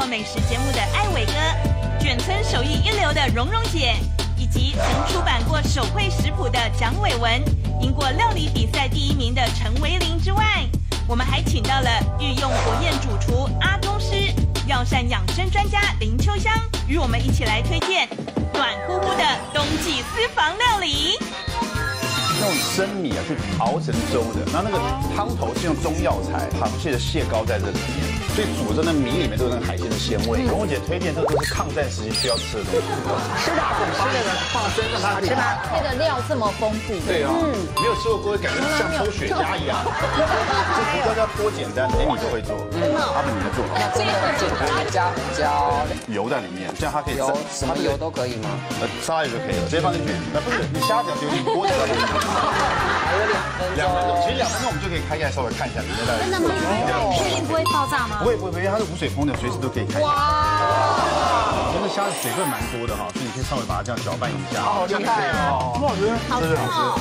过美食节目的艾伟哥，卷村手艺一流的蓉蓉姐，以及曾出版过手绘食谱的蒋伟文，赢过料理比赛第一名的陈维林之外，我们还请到了御用火焰主厨阿宗师、药膳养生专家林秋香，与我们一起来推荐暖乎乎的冬季私房料理。用生米啊去熬成粥的，那那个汤头是用中药材，螃蟹的蟹膏在这里面，所以煮着那米里面都有那个海鲜的鲜味。蓉蓉姐推荐这个都是抗战时期需要吃的东西。吃的好吃的放生让它是吧？配的料这么丰富，对啊，没有吃过锅，感觉像抽雪茄一样。这胡椒椒多简单，连你都会做，真的，阿本你会做吗？这个很简单，加胡椒油在里面，这样它可以油，什么油都可以吗？呃，沙拉油就可以了，直接放进去。那不是你虾饺丢进锅里了。还有两分钟，两分钟，其实两分钟我们就可以开开稍微看一下里面的。真的吗？确定不会爆炸吗？不会不会，不会它是无水封的，随时都可以开。哇！真的虾子水分蛮多的哈，所以你可以稍微把它这样搅拌一下。好厉害哦！很好吃，好吃，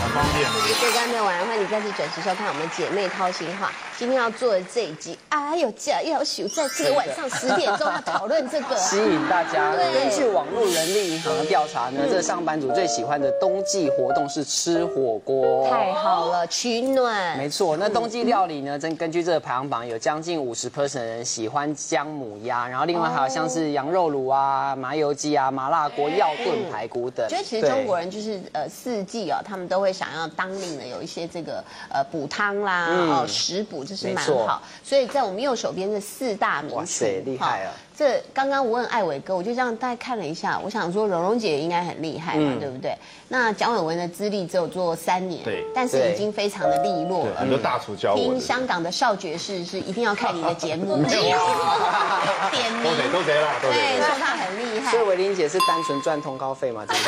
很方便。各位观众晚上欢迎你再次准时收看我们姐妹掏心话。今天要做的这一集，哎呦，这要求在这个晚上十点钟要讨论这个，吸引大家。根据网络人力银行的调查呢，这上班族最喜欢的冬季活动是吃火锅。太好了，取暖。没错，那冬季料理呢，根根据这个排行榜，有将近五十 percent 人喜欢姜母鸭，然后另外还有像是羊肉炉啊、麻油鸡啊、麻辣锅、药炖排骨等。觉得其实中国人就是呃四季哦，他们都会想要当令的有一些这个呃补汤啦、哦食补，这是蛮好。所以在我们右手边这四大名厨，厉害啊！这刚刚我问艾伟哥，我就这样大概看了一下，我想说蓉蓉姐应该很厉害嘛，对不对？那蒋伟文的资历只有做三年，对，但是已经非常的利落了。很多大厨教我。听香港的少爵士是一定要看你的节目，点名都得都得啦，对，说他很厉害。所以伟玲姐是单纯赚通告费吗？不是，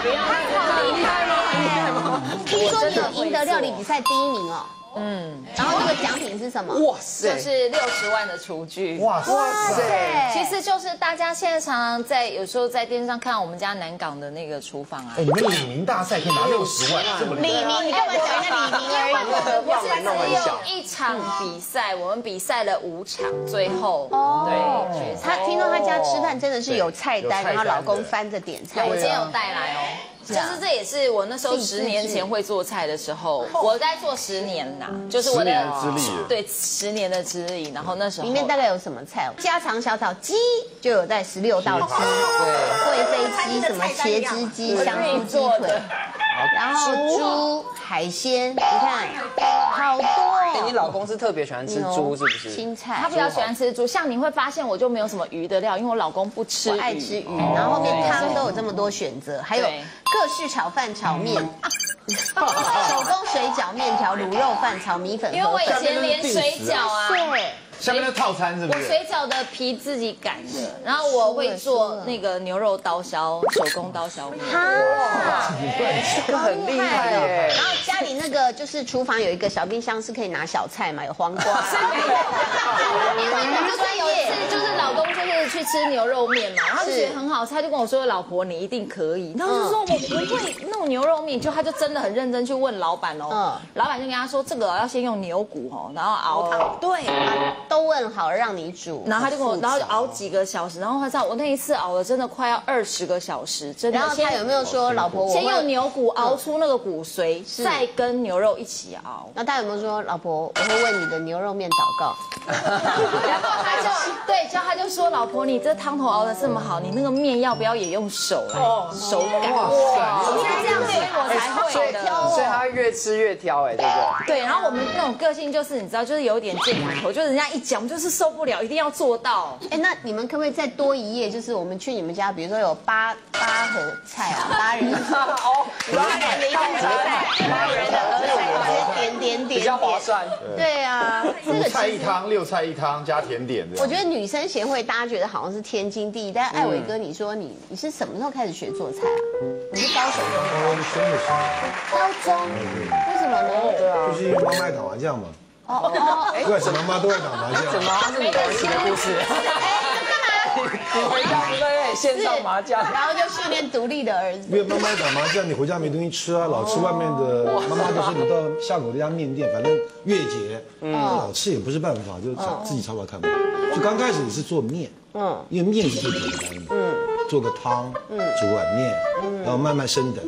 不要太厉害了。听说你有赢得料理比赛第一名哦。嗯，然后那个奖品是什么？哇塞，就是六十万的厨具。哇塞，其实就是大家现在常常在有时候在电视上看到我们家南港的那个厨房啊。哎，你们李明大赛可以拿六十万，这么厉害？李明，你干嘛讲一下李明因为？我是只有一场比赛，我们比赛了五场，最后对，他听说他家吃饭真的是有菜单，然后老公翻着点菜。我今天有带来哦。其实这也是我那时候十年前会做菜的时候，我在做十年呐，就是我的资历，对，十年的资历。然后那时候里面大概有什么菜？家常小炒鸡就有在十六道鸡，对，贵妃鸡、什么茄汁鸡、香菇鸡腿，然后猪、海鲜，你看好多。哎，你老公是特别喜欢吃猪，是不是？青菜，他比较喜欢吃猪。像你会发现，我就没有什么鱼的料，因为我老公不吃，爱吃鱼。然后后面汤都有这么多选择，还有。各式炒饭、炒面，手工水饺、面条、卤肉饭、炒米粉。因为我以前连水饺啊，对，下面的套餐是不是？我水饺的皮自己擀的，然后我会做那个牛肉刀削，手工刀削面。哇，这个很厉害耶！然后家里那个就是厨房有一个小冰箱，是可以拿小菜嘛，有黄瓜。就 是有一次，就是老公就是去吃牛肉面嘛，然后就觉得很好吃，他就跟我说：“老婆，你一定可以。”然后就说：“我不会弄牛肉面。”就他就真的很认真去问老板哦，老板就跟他说：“这个要先用牛骨哦，然后熬汤。”对，都问好让你煮，然后他就跟我，然后熬几个小时，然后他知道我那一次熬了真的快要二十个小时，真的。然后他有没有说老婆我，先用牛骨熬出那个骨髓，再跟牛肉一起熬？那他有没有说老婆，我会为你的牛肉面祷告？然后他就对，就他就说老婆，你这汤头熬的这么好，你那个面要不要也用手来手感？哇塞，这样所以我才会的。所以他越吃越挑，哎，对不对？对，然后我们那种个性就是你知道，就是有点贱骨头，就是人家一讲，我们就是受不了，一定要做到。哎，那你们可不可以再多一页？就是我们去你们家，比如说有八八盒菜啊，八人哦，八人的一份菜，八人的盒菜，点点点，比较划算。对啊，五菜一汤，六菜一汤加甜点的。我觉得女生协会大家觉得好像是天经地义，但艾伟哥，你说你你是什么时候开始学做菜啊？你是高中的高中的时候。高中？为什么呢？对啊，就是因为妈妈爱打麻将嘛。哦哦，为什么妈妈都爱打麻将？什么？是你的故事。你回家不对，线上麻将，然后就训练独立的儿子。因为妈妈打麻将，你回家没东西吃啊，老吃外面的。妈妈就说你到下口这家面店，反正月结，嗯，老吃也不是办法，就自己炒炒看嘛。就刚开始是做面，嗯，因为面是最简单的，嗯，做个汤，嗯，煮碗面，嗯，然后慢慢升等。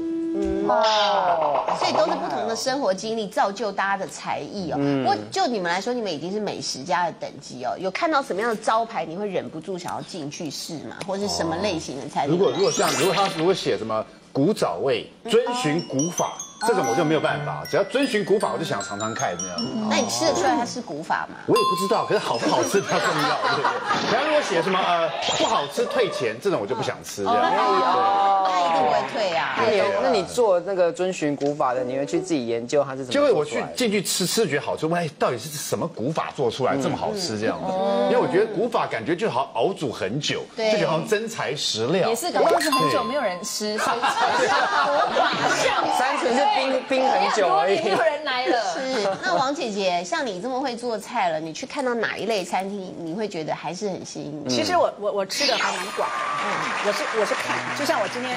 哦，所以都是不同的生活经历造就大家的才艺哦。不过就你们来说，你们已经是美食家的等级哦。有看到什么样的招牌，你会忍不住想要进去试吗？或者是什么类型的菜？如果如果像如果他如果写什么古早味，遵循古法。这种我就没有办法，只要遵循古法，我就想尝尝看这样。那你吃得出来它是古法吗？我也不知道，可是好不好吃比较重要，对不对？然后如果写什么呃不好吃退钱，这种我就不想吃这样。那一定不会退啊。那你那你做那个遵循古法的，你会去自己研究它是怎么？就会我去进去吃吃觉得好吃，问哎到底是什么古法做出来这么好吃这样子？因为我觉得古法感觉就好熬煮很久，就觉得好像真材实料。也是，搞不是很久没有人吃，所以 三纯是。冰冰很久而已，有人来了。是，那王姐姐，像你这么会做菜了，你去看到哪一类餐厅，你会觉得还是很吸引你？其实我我我吃的还蛮广的，嗯，我是我是看，就像我今天，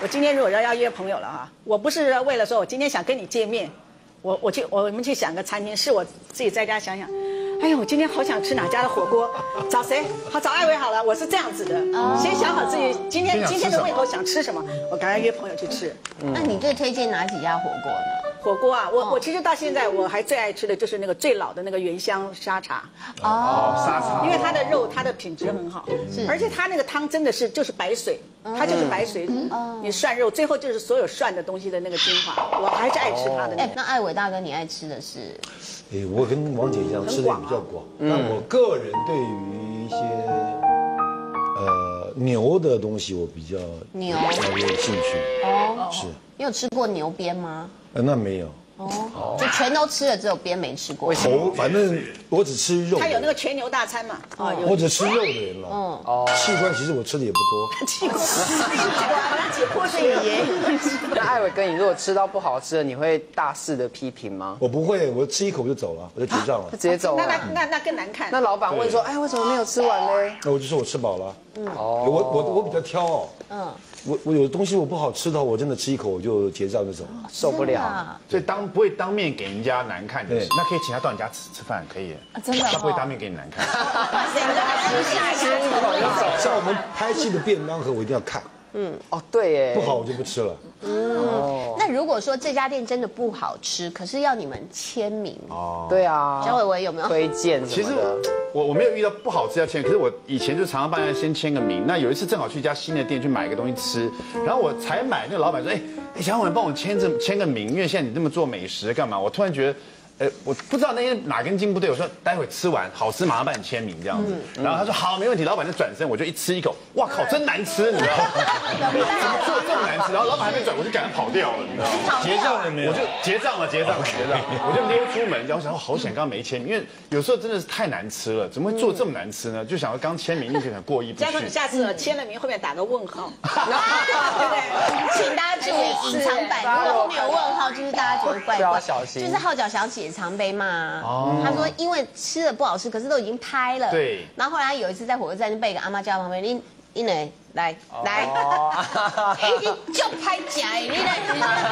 我今天如果要要约朋友了哈，我不是为了说我今天想跟你见面，我我去我们去想个餐厅，是我自己在家想想。哎呀，我今天好想吃哪家的火锅，找谁？好找艾薇好了。我是这样子的，先想好自己今天今天的胃口想吃什么，我赶快约朋友去吃。那你最推荐哪几家火锅呢？火锅啊，我我其实到现在我还最爱吃的就是那个最老的那个原香沙茶。哦，沙茶，因为它的肉它的品质很好，是，而且它那个汤真的是就是白水，它就是白水，你涮肉最后就是所有涮的东西的那个精华，我还是爱吃它的。哎，那艾伟大哥你爱吃的是？哎，我跟王姐一样吃的也比较广，但我个人对于一些呃牛的东西我比较牛。有兴趣。哦，是。你有吃过牛鞭吗？呃，那没有。哦，就全都吃了，只有边没吃过。头，反正我只吃肉。他有那个全牛大餐嘛？啊，我只吃肉的人了。嗯，哦，器官其实我吃的也不多。器官，器官是爷。那艾伟哥，你如果吃到不好吃的，你会大肆的批评吗？我不会，我吃一口就走了，我就结账了。直接走。那那那那更难看。那老板问说，哎，为什么没有吃完呢？那我就说我吃饱了。嗯，哦，我我我比较挑哦。嗯。我我有的东西我不好吃的话，我真的吃一口我就结账就走了，受不了。所以当不会当面给人家难看的，那可以请他到你家吃吃饭，可以。真的，他不会当面给你难看。像我们拍戏的便当盒，我一定要看。嗯，哦，对，耶，不好我就不吃了。嗯，那如果说这家店真的不好吃，可是要你们签名哦，对啊，小伟伟有没有推荐？其实我我没有遇到不好吃要签，可是我以前就常常帮人先签个名。那有一次正好去一家新的店去买个东西吃，然后我才买，那个老板说，哎，小伟帮我签这签个名，因为现在你这么做美食干嘛？我突然觉得。哎，我不知道那天哪根筋不对，我说待会吃完好吃，马上帮你签名这样子。然后他说好，没问题。老板就转身，我就一吃一口，哇靠，真难吃，你知道吗？怎么做这么难吃？然后老板还没转，我就赶快跑掉了，你知道吗？结账了没有？我就结账了，结账了，结账。我就溜出门，然后想说好险，刚刚没签名，因为有时候真的是太难吃了，怎么会做这么难吃呢？就想要刚签名就很过意不去。嘉哥，你下次签了名后面打个问号，对不对？请大家注意隐藏版，如果后面有问号，就是大家觉得怪怪，就是号角响起常杯嘛。哦，他说因为吃的不好吃，可是都已经拍了。对。然后后来有一次在火车站就被一个阿妈叫旁边，你你呢？来来，已 经就拍假，你来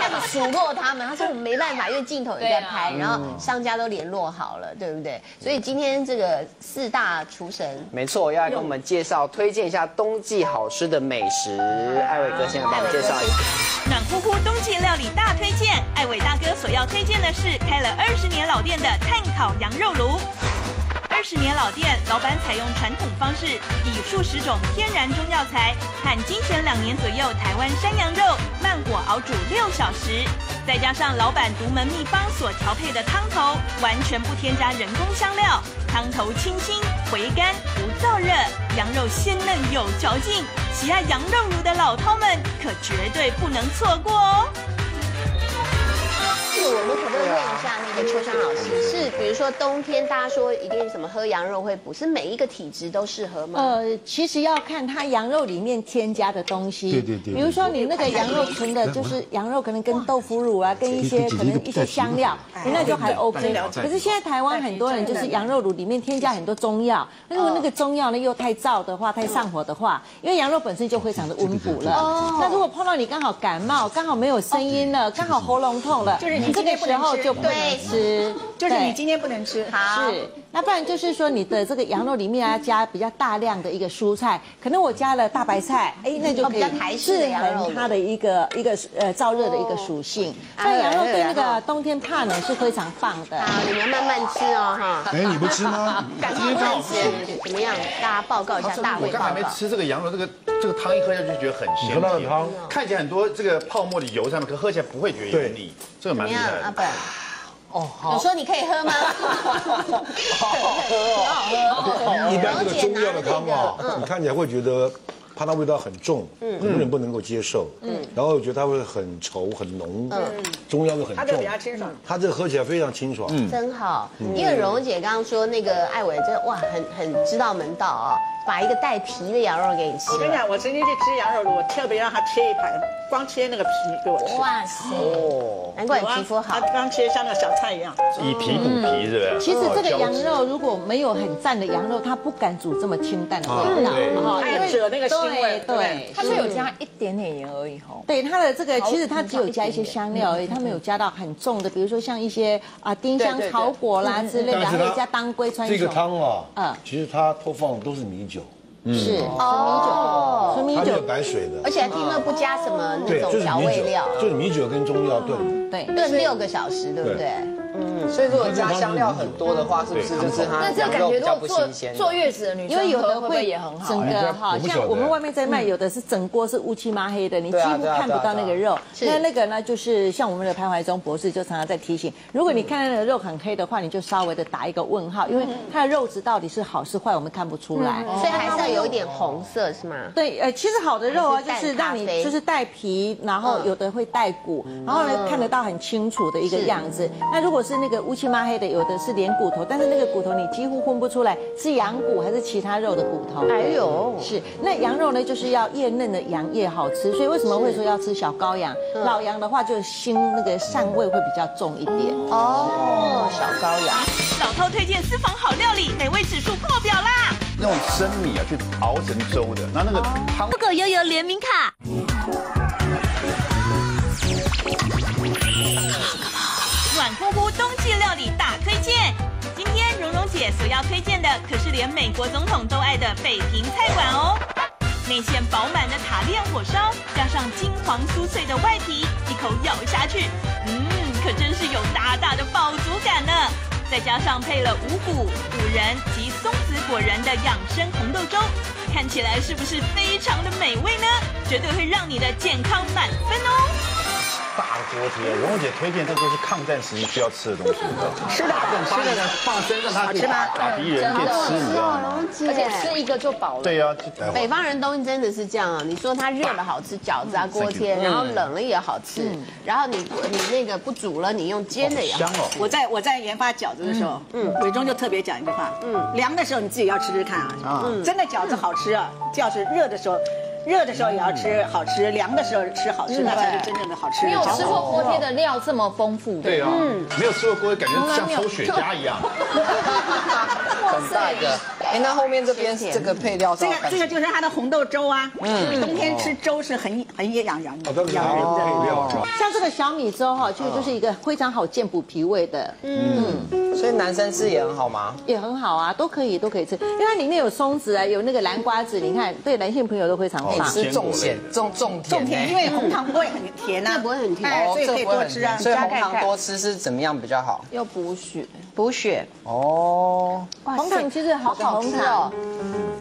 你数落他们。他说我们没办法，因为镜头也在拍，然后商家都联络好了，对不对？所以今天这个四大厨神，没错，要来跟我们介绍、推荐一下冬季好吃的美食。艾伟哥，现在帮我们介绍一下。暖乎乎冬季料理大推荐，艾伟大哥所要推荐的是开了二十年老店的炭烤羊肉炉。二十年老店，老板采用传统方式，以数十种天然中药材和精选两年左右台湾山羊肉慢火熬煮六小时，再加上老板独门秘方所调配的汤头，完全不添加人工香料，汤头清新回甘，不燥热，羊肉鲜嫩有嚼劲，喜爱羊肉炉的老饕们可绝对不能错过哦。我们可不可以问一下那个秋香老师？是比如说冬天大家说一定什么喝羊肉会补，是每一个体质都适合吗？呃，其实要看它羊肉里面添加的东西。对对对。比如说你那个羊肉纯的，就是羊肉可能跟豆腐乳啊，跟一些可能一些香料，那就还 OK。可是现在台湾很多人就是羊肉卤里面添加很多中药，那如果那个中药呢又太燥的话，太上火的话，因为羊肉本身就非常的温补了。哦那如果碰到你刚好感冒，刚好没有声音了，刚好喉咙痛了，就是你。这个时候就不能吃，就是你今天不能吃。好，是。那不然就是说你的这个羊肉里面要加比较大量的一个蔬菜，可能我加了大白菜，哎，那就可以适合它的一个一个呃燥热的一个属性。那羊肉对那个冬天怕冷是非常棒的。好，你们慢慢吃哦，哈。哎，你不吃吗？赶快吃，怎么样？大家报告一下，大会报告。我刚才没吃这个羊肉，这个这个汤一喝下去就觉得很鲜。喝汤，看起来很多这个泡沫的油上面，可喝起来不会觉得油腻，这个蛮厉害的。阿本。哦，有说你可以喝吗？好 好喝哦，一般这个中药的汤啊，你看起来会觉得怕它味道很重，嗯很多人不能够接受。嗯，然后觉得它会很稠很浓。嗯，中药又很重，它这比较清爽。它这喝起来非常清爽，嗯真好。因为蓉蓉姐刚刚说那个艾伟，这哇，很很知道门道啊。把一个带皮的羊肉给你吃。我跟你讲，我曾经去吃羊肉炉，我特别让他切一盘，光切那个皮给我吃。哇塞！哦，难怪你皮肤好。他刚切像那个小菜一样。以皮补皮，是不是？其实这个羊肉如果没有很赞的羊肉，他不敢煮这么清淡的味道。它有惹那个腥味。对，它是有加一点点盐而已哈。对，它的这个其实它只有加一些香料而已，它没有加到很重的，比如说像一些啊丁香草果啦之类的，还有加当归川这个汤啊，嗯，其实它都放的都是米酒。是。哦，纯米酒，它没有白水的，而且还听了不加什么那种调味料，就是米酒跟中药炖，对，炖六个小时，对不对？嗯，所以如果加香料很多的话，是不是就是它羊肉比较不新鲜？坐月子的女生，因为有的会也很好，整个哈，像我们外面在卖，有的是整锅是乌漆麻黑的，你几乎看不到那个肉。那那个呢，就是像我们的潘怀忠博士就常常在提醒，如果你看到那个肉很黑的话，你就稍微的打一个问号，因为它的肉质到底是好是坏，我们看不出来。所以还是要有一点红色，是吗？对，呃，其实好的肉啊，就是让你就是带皮，然后有的会带骨，然后呢看得到很清楚的一个样子。那如果是那个乌漆麻黑的有的是连骨头，但是那个骨头你几乎分不出来是羊骨还是其他肉的骨头。哎呦，是那羊肉呢，就是要越嫩的羊越好吃，所以为什么会说要吃小羔羊？老羊的话就腥那个膻味会比较重一点。哦，小羔羊。老饕推荐私房好料理，美味指数破表啦！那种生米啊去熬成粥的，那那个汤。不狗悠悠联名卡。所要推荐的可是连美国总统都爱的北平菜馆哦。内馅饱满的塔炼火烧，加上金黄酥脆的外皮，一口咬下去，嗯，可真是有大大的饱足感呢。再加上配了五谷、五仁及松子果仁的养生红豆粥，看起来是不是非常的美味呢？绝对会让你的健康满分哦。大锅贴，蓉蓉姐推荐，这都是抗战时期需要吃的东西，是的，吃的放身上，它可以打敌人，可以吃，你知道吗？而且吃一个就饱了。对呀，北方人东西真的是这样啊！你说它热了好吃，饺子啊锅贴，然后冷了也好吃，然后你你那个不煮了，你用煎的也香哦。我在我在研发饺子的时候，嗯，伟忠就特别讲一句话，嗯，凉的时候你自己要吃吃看啊，嗯，真的饺子好吃啊，要是热的时候。热的时候也要吃好吃，凉的时候吃好吃，那才是真正的好吃。没有吃过锅贴的料这么丰富。对啊，没有吃过锅贴，感觉像抽雪茄一样。很大一个。哎，那后面这边这个配料，这个这个就是它的红豆粥啊。嗯。冬天吃粥是很很养人的，养人的配料。像这个小米粥哈，其实就是一个非常好健补脾胃的。嗯。所以男生吃也很好吗？也很好啊，都可以都可以吃，因为它里面有松子啊，有那个南瓜子，你看对男性朋友都非常好。吃重咸重重甜，重甜，因为红糖不会很甜呐，不会很甜，所以可以多吃啊。所以红糖多吃是怎么样比较好？要补血，补血。哦，红糖其实好的红糖，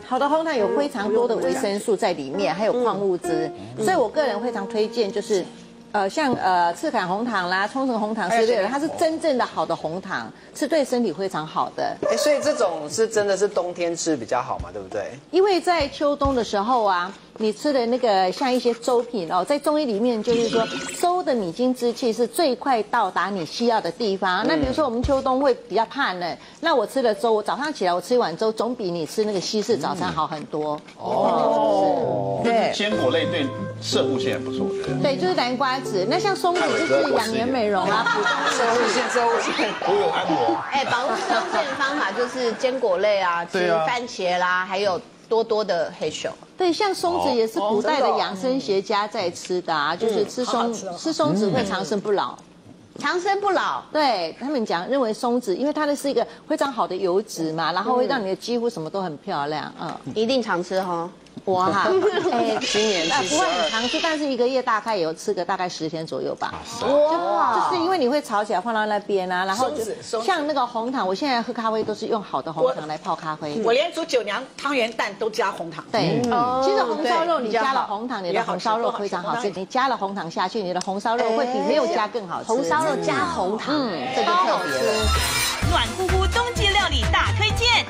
好的红糖有非常多的维生素在里面，还有矿物质，所以我个人非常推荐就是。呃，像呃赤坎红糖啦、冲绳红糖之类的，它是真正的好的红糖，是对身体非常好的。哎，所以这种是真的是冬天吃比较好嘛，对不对？因为在秋冬的时候啊。你吃的那个像一些粥品哦，在中医里面就是说，粥的米精之气是最快到达你需要的地方。那比如说我们秋冬会比较怕冷，那我吃了粥，我早上起来我吃一碗粥，总比你吃那个西式早餐好很多。哦，对，坚果类对射护腺也不错。对，就是南瓜子。那像松子就是养颜美容啊，补充射护腺、射护腺，都有按摩。哎，保护射护线的方法就是坚果类啊，吃番茄啦，还有。多多的黑熊，对，像松子也是古代的养生学家在吃的啊，就是吃松吃松子会长生不老。长生不老。对他们讲，认为松子，因为它的是一个非常好的油脂嘛，然后会让你的肌肤什么都很漂亮。嗯，一定常吃哈。哇，哎，今年不会很常吃，但是一个月大概有吃个大概十天左右吧。哇，就是因为你会炒起来放到那边啊，然后像那个红糖，我现在喝咖啡都是用好的红糖来泡咖啡。我连煮九娘汤圆蛋都加红糖。对，其实红烧肉你加了红糖，你的红烧肉非常好吃。你加了红糖下去，你的红烧肉会比没有加更好吃。红烧肉加红糖，这就特别了。暖乎乎冬季料理大推荐。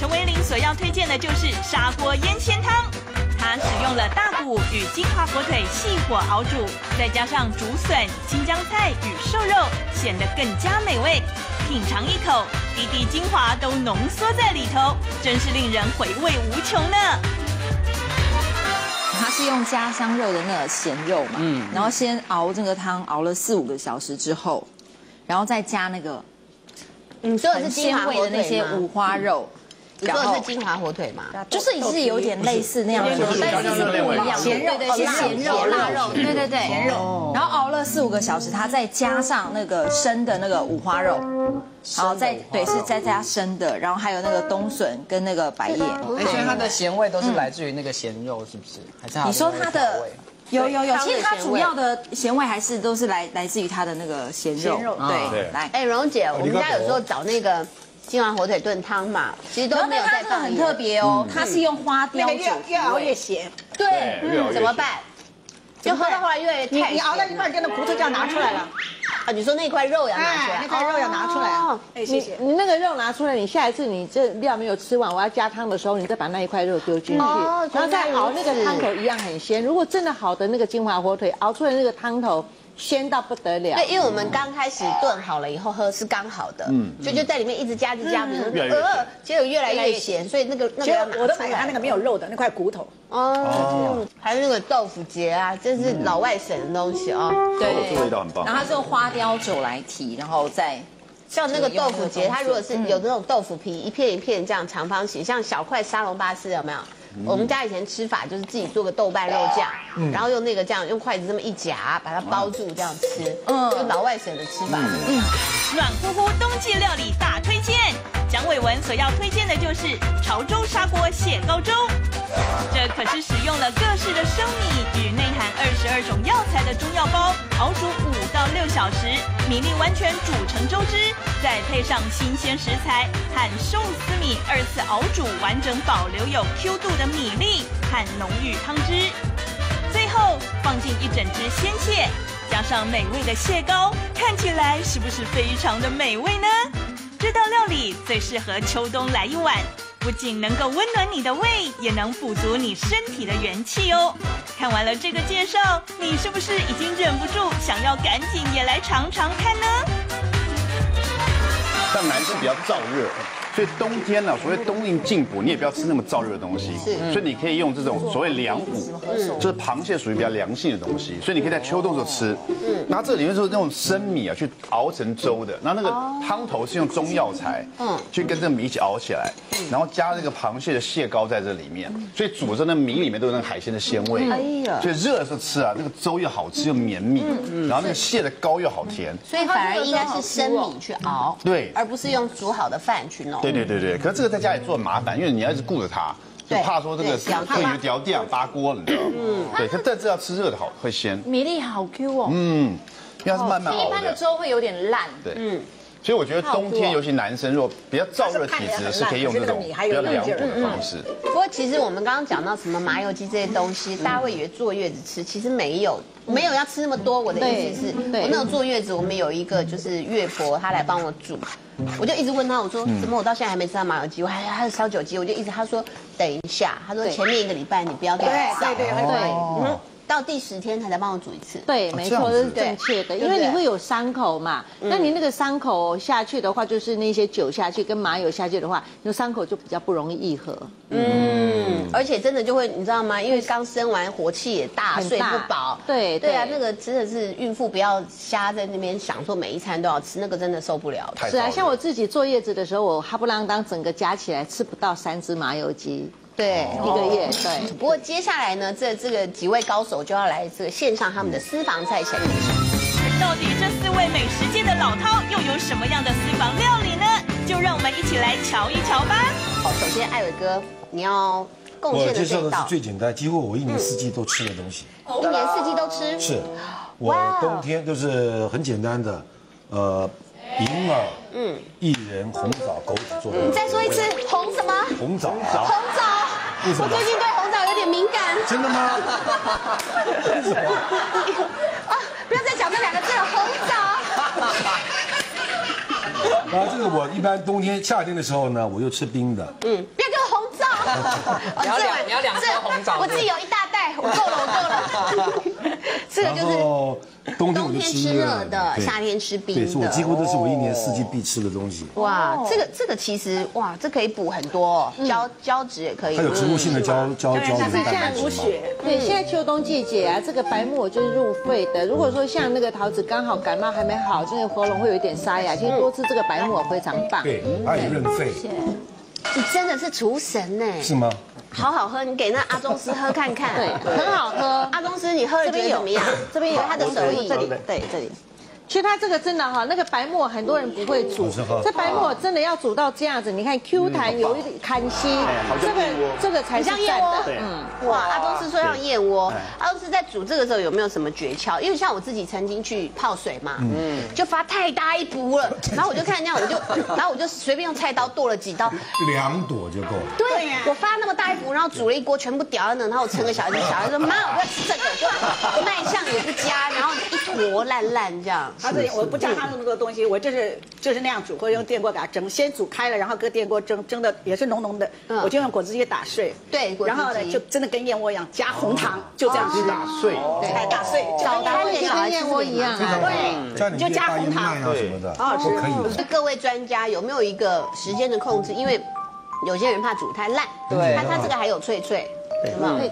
陈维林所要推荐的就是砂锅腌鲜汤，它使用了大骨与金华火腿细火熬煮，再加上竹笋、青江菜与瘦肉，显得更加美味。品尝一口，滴滴精华都浓缩在里头，真是令人回味无穷呢。它是用家乡肉的那个咸肉嘛，嗯，然后先熬这个汤，熬了四五个小时之后，然后再加那个，嗯，所有是鲜味的那些五花肉。然后是金华火腿嘛，就是也是有点类似那样子，但是是不一样，咸肉对咸肉腊肉，对对对，咸肉。然后熬了四五个小时，它再加上那个生的那个五花肉，然后再对是再加生的，然后还有那个冬笋跟那个白叶。哎，所以它的咸味都是来自于那个咸肉，是不是？还是你说它的有有有，其实它主要的咸味还是都是来来自于它的那个咸肉。对，来，哎，蓉姐，我们家有时候找那个。金华火腿炖汤嘛，其实都没有在放很特别哦，它是用花雕煮，越熬越咸。对，怎么办？就喝到后来越来越太你熬到一半，跟那骨头就要拿出来了。啊，你说那块肉要拿出来，那块肉要拿出来。哎，谢谢。你那个肉拿出来，你下一次你这料没有吃完，我要加汤的时候，你再把那一块肉丢进去，然后再熬那个汤头一样很鲜。如果真的好的那个金华火腿熬出来那个汤头。鲜到不得了，对，因为我们刚开始炖好了以后喝是刚好的，嗯，就就在里面一直加，一直加，呃，结果越来越咸，所以那个那个我都买它那个没有肉的那块骨头。哦，还有那个豆腐节啊，这是老外省的东西啊，对，味道很棒。然后它是用花雕酒来提，然后再像那个豆腐节，它如果是有那种豆腐皮一片一片这样长方形，像小块沙龙巴斯有没有？我们家以前吃法就是自己做个豆瓣肉酱，然后用那个酱用筷子这么一夹，把它包住这样吃，嗯，就老外省的吃法。嗯，暖乎乎冬季料理大推荐，蒋伟文所要推荐的就是潮州砂锅蟹膏粥。这可是使用了各式的生米与内含二十二种药材的中药包，熬煮五到六小时，米粒完全煮成粥汁，再配上新鲜食材和寿司米二次熬煮，完整保留有 Q 度的米粒和浓郁汤汁。最后放进一整只鲜蟹，加上美味的蟹膏，看起来是不是非常的美味呢？这道料理最适合秋冬来一碗。不仅能够温暖你的胃，也能补足你身体的元气哦。看完了这个介绍，你是不是已经忍不住想要赶紧也来尝尝看呢？像男生比较燥热。所以冬天呢，所谓冬令进补，你也不要吃那么燥热的东西。是，所以你可以用这种所谓凉补，就是螃蟹属于比较凉性的东西，所以你可以在秋冬时候吃。嗯，那这里面是那种生米啊，去熬成粥的，那那个汤头是用中药材，嗯，去跟这个米一起熬起来，然后加那个螃蟹的蟹膏在这里面，所以煮着那米里面都有那个海鲜的鲜味。哎呀，所以热的时候吃啊，那个粥又好吃又绵密，然后那个蟹的膏又好甜。所以反而应该是生米去熬，对，而不是用煮好的饭去弄。对对对对，可是这个在家里做很麻烦，因为你要一直顾着它，就怕说这个会有掉掉发锅，你知道吗？嗯，对，可但是要吃热的好，会鲜。米粒好 Q 哦。嗯，因为是慢慢熬的。一般的粥会有点烂。对，嗯。所以我觉得冬天，尤其男生如果比较燥热体质，是可以用这种比较凉补的方式。不过其实我们刚刚讲到什么麻油鸡这些东西，大家会以为坐月子吃，其实没有，没有要吃那么多。我的意思是，我那个坐月子，我们有一个就是月婆，她来帮我煮，我就一直问她，我说怎么我到现在还没吃到麻油鸡，我还还有烧酒鸡，我就一直她说等一下，她说前面一个礼拜你不要给我烧，对对对。到第十天，他才帮我煮一次。对，没错，这是正确的，因为你会有伤口嘛。那你那个伤口下去的话，就是那些酒下去跟麻油下去的话，那伤口就比较不容易愈合。嗯，而且真的就会，你知道吗？因为刚生完，火气也大，睡不饱。对对啊，那个真的是孕妇不要瞎在那边想说每一餐都要吃，那个真的受不了。是啊，像我自己坐月子的时候，我哈不啷当整个加起来吃不到三只麻油鸡。对，一个月对。不过接下来呢，这这个几位高手就要来这个献上他们的私房菜前。到底这四位美食界的老饕又有什么样的私房料理呢？就让我们一起来瞧一瞧吧。好，首先艾伟哥，你要贡献的介绍的是，最简单，几乎我一年四季都吃的东西。一年四季都吃。是，我冬天就是很简单的，呃，银耳、嗯，薏仁、红枣、枸杞做的。你再说一次，红什么？红枣红啊？枣。为什么我最近对红枣有点敏感。真的吗？为什么？啊，不要再讲这两个字了，红枣。啊，这个我一般冬天、夏天的时候呢，我又吃冰的。嗯，不要给我红枣。你要两你要两颗红枣我自己有一大袋，我够了，我够了。这个就是冬天我就吃吃热的，夏天吃冰对，是我几。乎都是我一年四季必吃的东西。哇，这个这个其实哇，这可以补很多哦，胶胶质也可以。它有植物性的胶胶胶原蛋白质嘛。对，现在秋冬季节啊，这个白木耳就是入肺的。如果说像那个桃子刚好感冒还没好，就是喉咙会有一点沙哑，其实多吃这个白木耳非常棒。对，它也润肺，你真的是厨神呢，是吗？好好喝，你给那阿宗师喝看看。对，很好喝。阿宗师，你喝了觉得怎么样？这边有他的手艺，这里对这里。其实它这个真的哈，那个白木耳很多人不会煮这白木耳真的要煮到这样子，你看 Q 弹有一点堪稀，这个这个才像燕窝。的。嗯，哇，阿公是说像燕窝，阿公是在煮这个时候有没有什么诀窍？因为像我自己曾经去泡水嘛，嗯，就发太大一壶了，然后我就看这样，我就，然后我就随便用菜刀剁了几刀，两朵就够了。对呀，我发那么大一壶，然后煮了一锅，全部掉在那，然后我盛给小孩子，小孩说妈，我不要吃这个，就卖相也不佳，然后一坨烂烂这样。他这我不加他那么多东西，我就是就是那样煮，或者用电锅给它蒸，先煮开了，然后搁电锅蒸，蒸的也是浓浓的，我就用果汁机打碎，对然后呢就真的跟燕窝一样，加红糖，就这样吃，打碎，哎打碎，小孩吃跟燕窝一样啊。对，加点就加红糖，对什么的，好好吃都可以。各位专家有没有一个时间的控制？因为有些人怕煮太烂，对它它这个还有脆脆，有没有？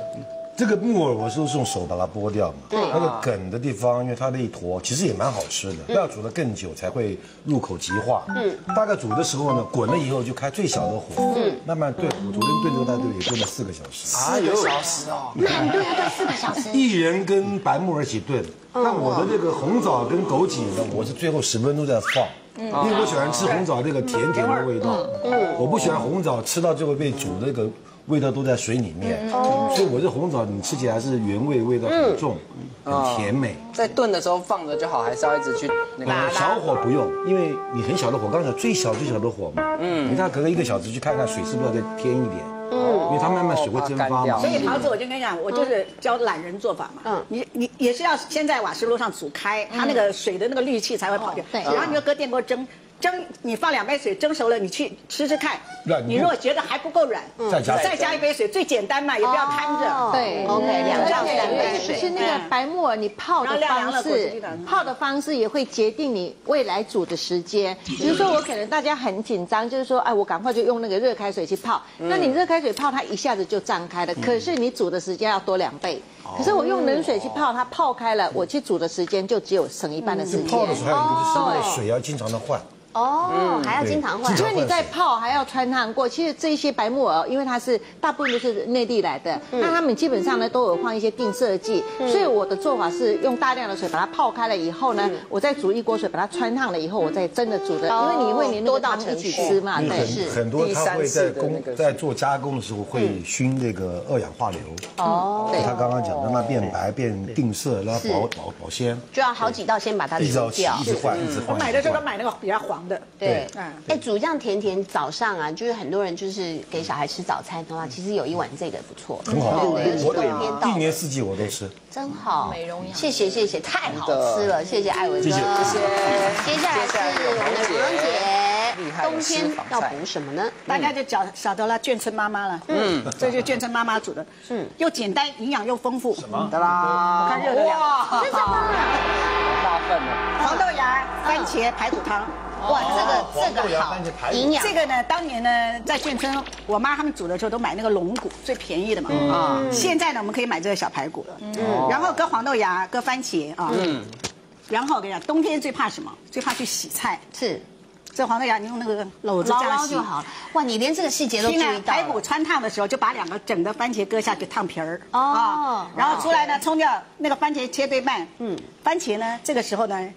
这个木耳我是用手把它剥掉嘛，那个梗的地方，因为它那一坨其实也蛮好吃的，要煮得更久才会入口即化。嗯，大概煮的时候呢，滚了以后就开最小的火，嗯，慢慢炖。我昨天炖这个大炖也炖了四个小时。四个小时哦，那你对要炖四个小时，薏仁跟白木耳一起炖，那我的这个红枣跟枸杞呢，我是最后十分钟再放。因为我喜欢吃红枣那个甜甜的味道，嗯，我不喜欢红枣吃到最后被煮那个味道都在水里面，所以我这红枣你吃起来是原味，味道很重，很甜美。在炖的时候放着就好，还是要一直去那个呃，小火不用，因为你很小的火，刚才最小最小的火嘛，嗯，你大概隔个一个小时去看看水是不是要再添一点，嗯，因为它慢慢水会蒸发嘛。所以桃子我就跟你讲，我就是教懒人做法嘛。嗯，你你也是要先在瓦斯炉上煮开，它那个水的那个氯气才会跑掉。对。然后你就搁电锅蒸，蒸你放两杯水，蒸熟了你去吃吃看软。你如果觉得还不够软，再加再加一杯水，最简单嘛，也不要摊着。对，OK，两到三杯其实水。那个白木耳你泡的方式，泡的方式也会决定你未来煮的时间。比如说我可能大家很紧张，就是说，哎，我赶快就用那个热开水去泡。那你热开水泡，它一下子就胀开了，可是你煮的时间要多两倍。可是我用冷水去泡，它泡开了，我去煮的时间就只有省一半的时间。泡的时候还有一个就是那个水要经常的换。哦，还要经常换对。因为你在泡还要穿烫过，其实这些白木耳，因为它是大部分都是内地来的，那他们基本上呢都有放一些定色剂，所以我的做法是用大量的水把它泡开了以后呢，我再煮一锅水把它穿烫了以后，我再真的煮的，因为你会连那个汤一起吃嘛，对。很很多他会在工在做加工的时候会熏那个二氧化硫。哦，他刚刚讲让它变白变定色，让它保保保鲜，就要好几道先把它一直要洗除掉一。直换一直换。我买的时候买那个比较黄的。对。嗯，哎，煮这样甜甜，早上啊，就是很多人就是给小孩吃早餐的话，其实有一碗这个不错，很好，对不冬天到一年四季我都吃。真好，美容谢谢谢谢，太好吃了，谢谢艾文哥，谢。谢谢。接下来是我们的蓉蓉姐，厉害冬天要补什么呢？大家就晓晓得了，眷村妈妈了。嗯，这就是眷村妈妈煮的，嗯，又简单，营养又丰富。什么？的啦，我看热的凉。这是什么？大份的，黄豆芽、番茄排骨汤。哇，这个这个好营养这个呢，当年呢，在眷村，我妈他们煮的时候都买那个龙骨，最便宜的嘛。啊，现在呢，我们可以买这个小排骨了。嗯，然后搁黄豆芽，搁番茄啊。嗯。然后我跟你讲，冬天最怕什么？最怕去洗菜。是这黄豆芽你用那个篓子这样洗就好了。哇，你连这个细节都注意到。排骨穿烫的时候，就把两个整个番茄割下去烫皮儿。哦。然后出来呢，冲掉那个番茄切对半。嗯。番茄呢，这个时候呢。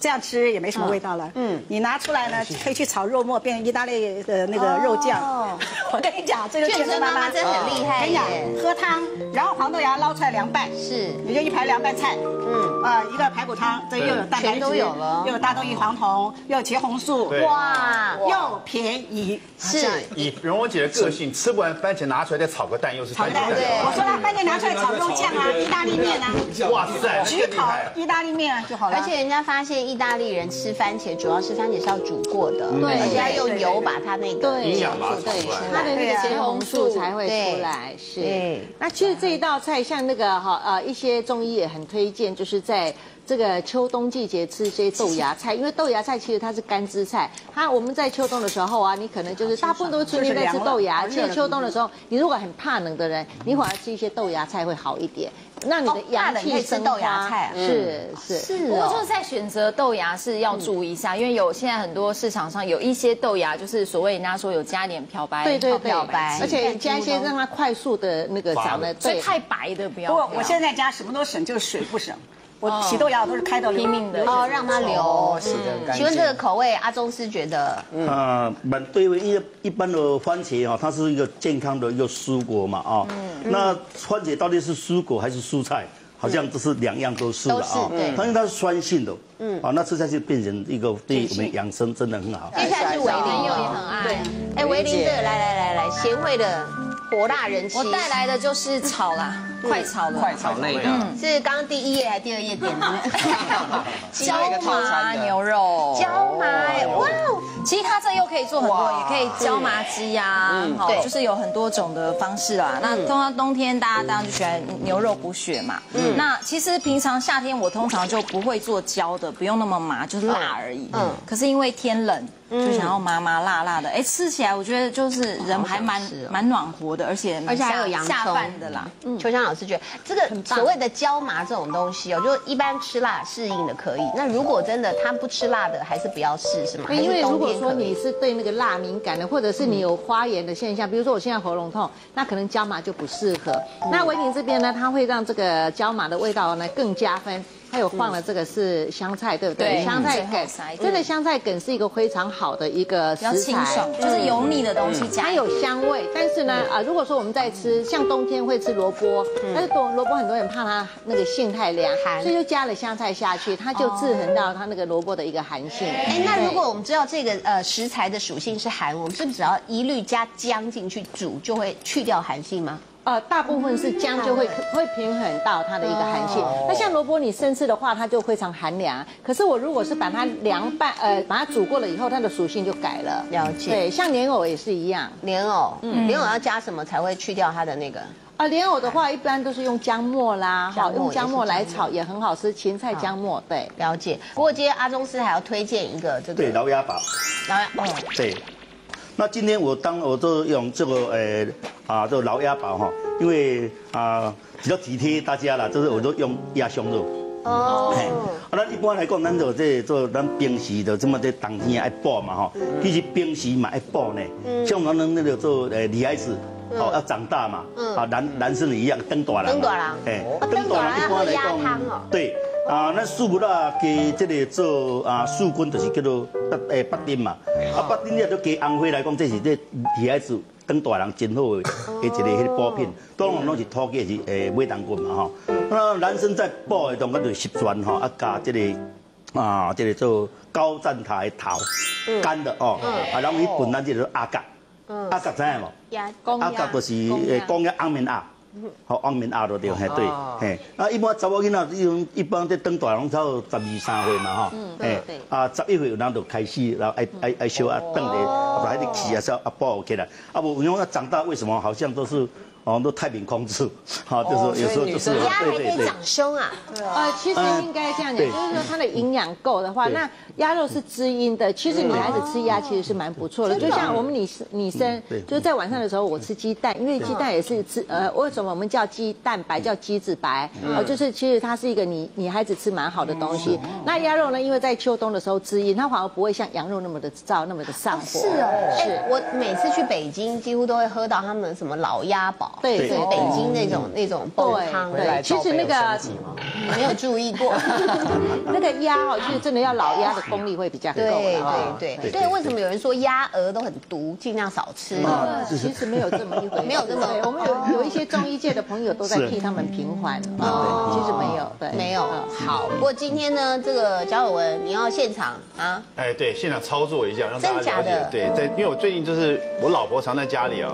这样吃也没什么味道了。嗯，你拿出来呢，可以去炒肉末，变成意大利的那个肉酱。哦，我跟你讲，这个健身妈妈真很厉害。跟你讲，喝汤，然后黄豆芽捞出来凉拌。是，你就一盘凉拌菜。嗯，啊，一个排骨汤，这又有蛋白质，都有了，又有大豆异黄酮，又有茄红素。哇，又便宜。是。以蓉蓉姐的个性，吃不完番茄拿出来再炒个蛋，又是炒蛋。对，我说了番茄拿出来炒肉酱啊，意大利面啊。哇塞，只烤意大利面就好了。而且人家发现。意大利人吃番茄，主要是番茄是要煮过的，对，而且要用油把它那个营养嘛，对，它的那个茄红素才会出来。是，那其实这一道菜像那个哈呃一些中医也很推荐，就是在这个秋冬季节吃一些豆芽菜，因为豆芽菜其实它是干枝菜，它我们在秋冬的时候啊，你可能就是大部分都是春天在吃豆芽，其实秋冬的时候，你如果很怕冷的人，你反而吃一些豆芽菜会好一点。那你的阳气生豆芽菜是是。是，不过就是在选择豆芽是要注意一下，因为有现在很多市场上有一些豆芽，就是所谓人家说有加点漂白，对对漂白，而且加一些让它快速的那个长得，所以太白的不要。不，我现在家什么都省，就是水不省。我洗豆芽都是开到拼命的哦，让它流。是的，请问这个口味，阿宗师觉得？嗯，蛮对，因为一般的番茄哈，它是一个健康的一个蔬果嘛啊。那番茄到底是蔬果还是蔬菜？好像这是两样都是的啊，但是它是酸性的，嗯，啊，那吃下去变成一个对我们养生真的很好。接下来是维林又也很爱，对。哎，维林的来来来来，贤惠的博大人气。我带来的就是炒啦。快炒的，快炒类的，是刚刚第一页还是第二页点的？椒麻牛肉，椒麻，哇！其实它这又可以做很多，也可以椒麻鸡呀，对，就是有很多种的方式啦。那通常冬天大家当然就喜欢牛肉补血嘛。嗯，那其实平常夏天我通常就不会做椒的，不用那么麻，就是辣而已。嗯，可是因为天冷。就想要麻麻辣辣的，哎，吃起来我觉得就是人还蛮蛮暖和的，而且而且还有洋葱下饭的啦。秋香老师觉得这个所谓的椒麻这种东西哦，就一般吃辣适应的可以。那如果真的他不吃辣的，还是不要试是吗？因为如果说你是对那个辣敏感的，或者是你有发炎的现象，比如说我现在喉咙痛，那可能椒麻就不适合。那维宁这边呢，它会让这个椒麻的味道呢更加分。它有放了这个是香菜，对不对？香菜梗，真的香菜梗是一个非常好的一个食材，就是油腻的东西，它有香味。但是呢，啊，如果说我们在吃，像冬天会吃萝卜，但是萝萝卜很多人怕它那个性太凉，所以就加了香菜下去，它就制衡到它那个萝卜的一个寒性。哎，那如果我们知道这个呃食材的属性是寒，我们是不是只要一律加姜进去煮，就会去掉寒性吗？呃，大部分是姜就会会平衡到它的一个寒性。那像萝卜你生吃的话，它就非常寒凉。可是我如果是把它凉拌，呃，把它煮过了以后，它的属性就改了。了解。对，像莲藕也是一样。莲藕，嗯，莲藕要加什么才会去掉它的那个？啊，莲藕的话一般都是用姜末啦，好，用姜末来炒也很好吃，芹菜姜末。对，了解。不过今天阿宗师还要推荐一个这个。对，老鸭煲。老鸭，哦，对。那今天我当我就用这个呃啊这个老鸭煲哈，因为啊比较体贴大家啦，就是我都用鸭胸肉。哦。啊，咱一般来讲，咱就这做咱平时的这么这冬天爱补嘛哈，其实平时嘛爱补呢。嗯。像咱们那个做呃女孩子，哦要长大嘛。嗯。啊男男生一样，登大人。登大人。哎。登大人要喝鸭汤哦。对。啊，那素骨啦，加这个做啊素君，就是叫做八诶八丁嘛。啊，八丁咧，都加红花来讲，这是这女孩子跟大人真好诶一个迄个补品。当然拢是土鸡是诶买当棍嘛吼。那男生在补诶当中就十全吼，啊加这个啊这个做高站台的头干的哦，啊然后伊本来就是阿甲，阿甲知影无？阿甲就是诶讲个红面鸭。好，往面压落掉，嘿对，嘿，啊，一般查某囡仔伊种一般在等大人差十二三岁嘛，哈，嘿，啊，十一岁有人就开始，然后爱爱爱小啊等咧，把迄个气啊，稍啊补起来，啊，无，因为长大为什么好像都是。好像都太平控制，好，就是有时候就是鸭还可以长胸啊。呃，其实应该这样讲，就是说它的营养够的话，那鸭肉是滋阴的。其实女孩子吃鸭其实是蛮不错的，就像我们女女生，就是在晚上的时候我吃鸡蛋，因为鸡蛋也是吃呃，为什么我们叫鸡蛋白叫鸡子白？哦，就是其实它是一个女女孩子吃蛮好的东西。那鸭肉呢，因为在秋冬的时候滋阴，它反而不会像羊肉那么的燥，那么的上火。是哦，是。我每次去北京，几乎都会喝到他们什么老鸭煲，对对，北京那种那种煲汤。对，其实那个没有注意过，那个鸭哦，其实真的要老鸭的功力会比较够。对对对对，为什么有人说鸭鹅都很毒，尽量少吃？其实没有这么一回事，没有这么。我们有有一些中医界的朋友都在替他们平缓啊，其实没有，对，没有。好，不过今天呢，这个蒋伟文你要现场啊？哎，对，现场操作一下，让大家了解。对，在因为我最近就是我老婆常在家里啊，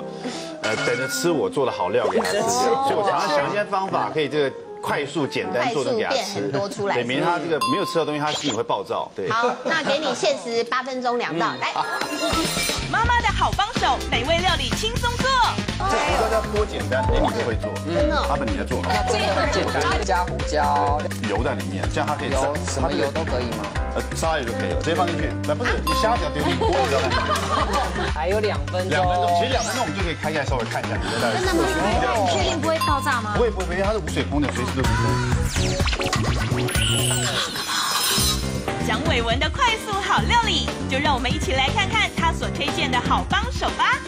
呃，等着吃我做的好料给她吃，所以我常常想一些方法可以这个。快速简单做的给他吃，对，免得他这个没有吃到东西，他心里会暴躁。对，好，那给你限时八分钟两道，来。妈妈的好帮手，美味料理轻松做。这胡椒要多简单，连你都会做。真的，阿本你在做吗？这个很简单，加胡椒，油在里面，这样它可以油，什么油都可以吗？呃，沙拉油就可以了，直接放进去。那不是，你虾子要丢进锅里，知道吗？还有两分钟，两分钟，其实两分钟我们就可以开盖稍微看一下，你在那里。真的吗？你确定不会爆炸吗？不会不会，因为它是无水烹的，随时都可以。蒋伟文的快速好料理，就让我们一起来看看的好帮手吧。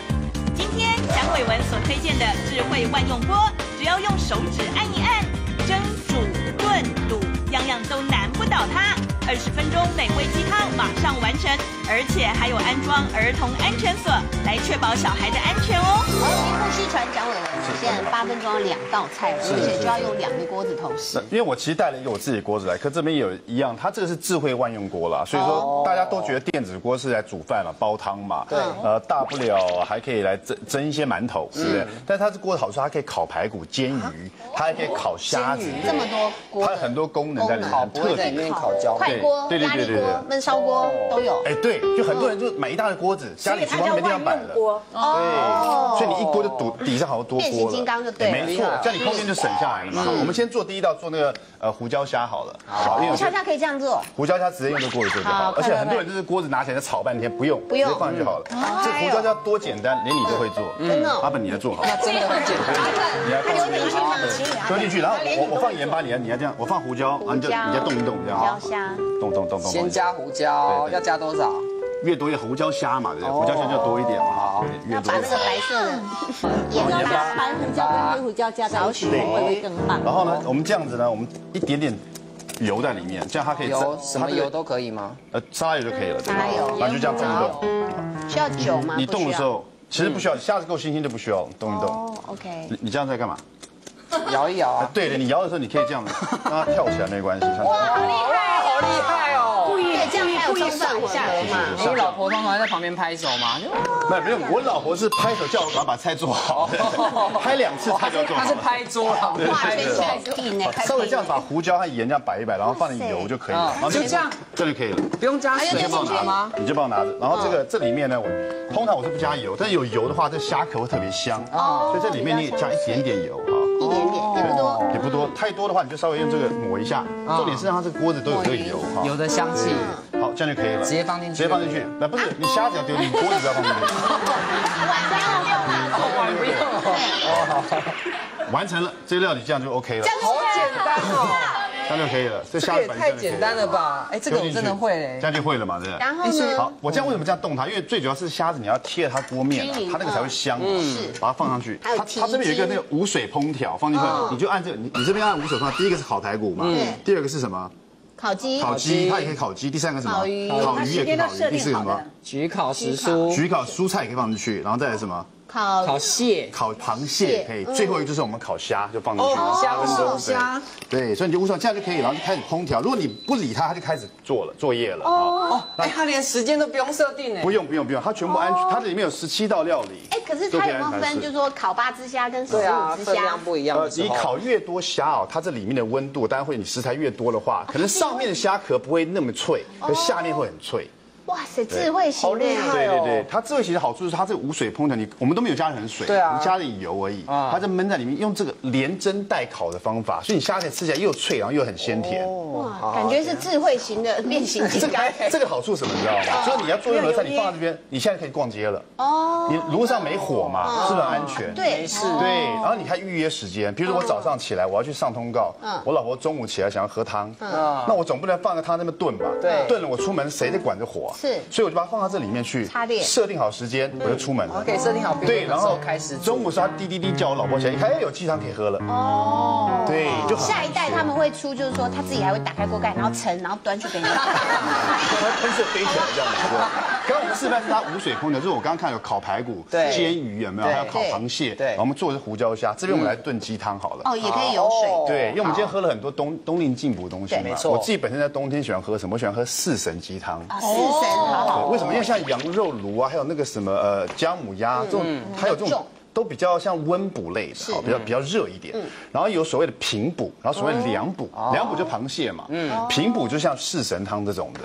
今天蒋伟文所推荐的智慧万用锅，只要用手指按一按，蒸、煮、炖、卤，样样都难不倒它。二十分钟美味鸡汤马上完成，而且还有安装儿童安全锁，来确保小孩的安全哦。好，呼吸传蒋伟文，现在八分钟两道菜，而且就要用两个锅子同时。因为我其实带了一个我自己的锅子来，可这边有一样，它这个是智慧万用锅啦，所以说大家都觉得电子锅是来煮饭嘛、煲汤嘛，对，呃，大不了还可以来蒸蒸一些馒头，是不是？但它这锅子好处，它可以烤排骨、煎鱼，它还可以烤虾子，这么多锅，它有很多功能在里面，特在里面烤焦，快锅、压力锅、焖烧锅都有。哎，对，就很多人就买一大的锅子，家里厨房没地方摆了，对，所以你一锅就堵底下好多锅了。变形金刚就对，没错，这样你空间就省下来了嘛。我们先做第一道，做那个呃胡椒虾好了。好，胡椒虾可以这样做。胡椒虾直接用这锅子做就好，而且很多人就是锅子拿起来炒半天，不用，不用，直接放进去好了。这胡椒虾多简单，连你都会做。真的，阿本你来做好。那真的很简单。你来放进去吗？丢进去，然后我我放盐巴，你要你要这样，我放胡椒，然后你就你再动一动这样。胡椒虾。动动动动。先加胡椒，要加多少？越多越胡椒虾嘛，对不对？胡椒虾就多一点嘛。好，越多。把那个白色的盐巴、白胡椒跟黑胡椒加在一起，味会更棒。然后呢，我们这样子呢，我们一点点油在里面，这样它可以油什么油都可以吗？呃，沙拉油就可以了。沙拉油，然后就这样动一动。需要酒吗？你动的时候其实不需要，虾子够新鲜就不需要动一动。哦，OK。你你这样在干嘛？摇一摇啊。对的，你摇的时候你可以这样子，让它跳起来没关系。哇，好厉害，好厉害哦！故意这样还有中上下嘛？你老婆通常在旁边拍手吗？没有没有，我老婆是拍手叫我赶快把菜做好，拍两次菜就要做好。她是拍桌了，拍桌。稍微这样把胡椒和盐这样摆一摆，然后放点油就可以了。就这样，这就可以了。不用加水吗？你就帮我拿着。然后这个这里面呢，我通常我是不加油，但是有油的话，这虾壳会特别香。哦。所以这里面你也加一点点油哈。一点点，也不多，也不多。太多的话，你就稍微用这个抹一下。重点是让它这个锅子都有这个油哈。油的香气。好，这样就可以了。直接放进去。直接放进去。那不是你虾子要丢你锅子不要放进去。碗不用了。哦，好。完成了，这个料理这样就 OK 了。好简单哦。这样就可以了，这虾也太简单了吧？哎，这个我真的会嘞，这样就会了嘛，对不对？然后呢？好，我这样为什么这样动它？因为最主要是虾子你要贴着它锅面，它那个才会香。是，把它放上去。它它这边有一个那个无水烹调，放进去你就按这个，你你这边按无水烹。第一个是烤排骨嘛，第二个是什么？烤鸡。烤鸡，它也可以烤鸡。第三个什么？烤鱼。烤鱼也可以烤鱼。第四个什么？焗烤时蔬。焗烤蔬菜也可以放进去，然后再来什么？烤烤蟹，烤螃蟹可以，最后一个就是我们烤虾，就放进去，虾分虾，对，所以你就无所这样就可以，然后就开始烹调。如果你不理它，它就开始做了作业了。哦，哎，它连时间都不用设定哎，不用不用不用，它全部安全，它这里面有十七道料理。哎，可是它有没有分，就是说烤八只虾跟十五只虾不一样？呃，你烤越多虾哦，它这里面的温度，当然会你食材越多的话，可能上面的虾壳不会那么脆，可下面会很脆。哇塞，智慧型的，对对对，它智慧型的好处是它这个无水烹调，你我们都没有加任何水，对啊，你加点油而已，它就焖在里面，用这个连蒸带烤的方法，所以你虾可以吃起来又脆，然后又很鲜甜。哇，感觉是智慧型的变形金刚。这个好处什么你知道吗？就是你要做任何菜，你放在这边，你现在可以逛街了。哦，你炉上没火嘛，是不是安全？对，没事。对，然后你还预约时间，比如说我早上起来我要去上通告，我老婆中午起来想要喝汤，那我总不能放个汤那么炖吧？对，炖了我出门谁在管着火？是，所以我就把它放到这里面去，设定好时间我就出门。OK，设定好。对，然后开始中午时候滴滴滴叫我老婆起来，一看哎有鸡汤可以喝了。哦，对，就下一代他们会出，就是说他自己还会打开锅盖，然后盛，然后端去给你。他喷射飞起来这样子。刚刚我们示范是它无水烹调，就是我刚刚看有烤排骨、煎鱼有没有？还有烤螃蟹。对，我们做的是胡椒虾。这边我们来炖鸡汤好了。哦，也可以有水。对，因为我们今天喝了很多冬冬令进补的东西嘛。我自己本身在冬天喜欢喝什么？我喜欢喝四神鸡汤。四神，好好。为什么？因为像羊肉炉啊，还有那个什么呃姜母鸭这种，还有这种。都比较像温补类的，好，比较比较热一点。然后有所谓的平补，然后所谓凉补，凉补就螃蟹嘛。嗯，平补就像四神汤这种的，